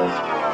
Thank you.